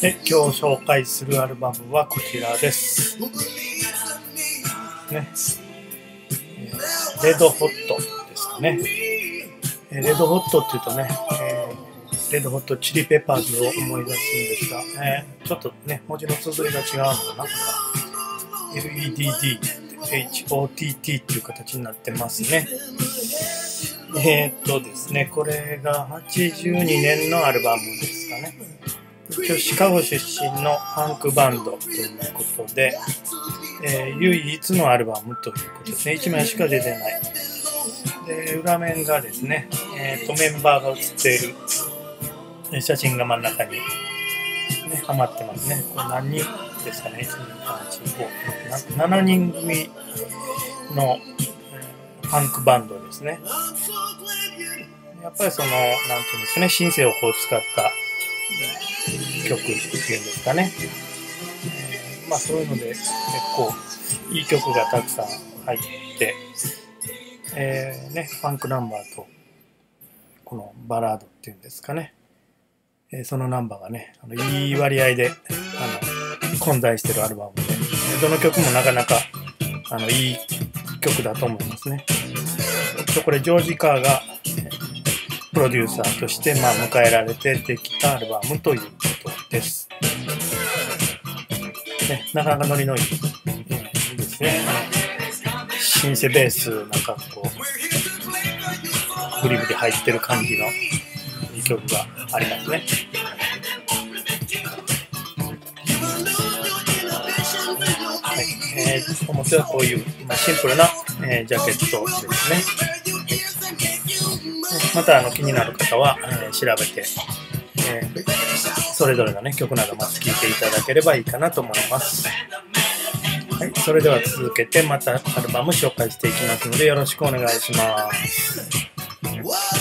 で今日紹介するアルバムはこちらです。ね、レッドホットですかね。レッドホットっていうとね、えレッドホットチリペッパーズを思い出すんですが、えーちょっとね、文字の綴りが違うのかな。LEDD、HOTT っていう形になってますね。えーっとですね、これが82年のアルバムですかね。一応シカゴ出身のファンクバンドということで、えー唯一のアルバムということですね。1枚しか出てない。で、裏面がですね、えーっと、メンバーが写っている写真が真ん中に、ね、はまってますね。これ何人ですかね ?1、2、3、4、5、7人組の、えファンクバンドですね。やっぱりその、なんていうんですかね、シンセをこう使った曲っていうんですかね。えーまあそういうので結構いい曲がたくさん入って、えーね、ファンクナンバーとこのバラードっていうんですかね。えーそのナンバーがね、あのいい割合であの混在してるアルバムで、どの曲もなかなかあのいい曲だと思いますね。でこれジョージ・カーがプロデューサーとして、まあ、迎えられてできたアルバムということです。ね、なかなかノリのいい、いいですね。シンセベースなんかこうグリブで入ってる感じのいい曲がありますね。はい、えー、表はこういう、まあ、シンプルな、えージャケットですね。またあの気になる方は、えー調べて、えーそれぞれの、ね、曲なども聴いていただければいいかなと思います。はい、それでは続けてまたアルバム紹介していきますのでよろしくお願いします。